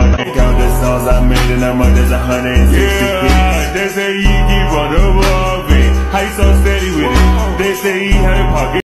Count the songs I made and a month, there's a hundred and sixty Yeah, they say he keep on the evolving How you so steady with it? They say he had a pocket.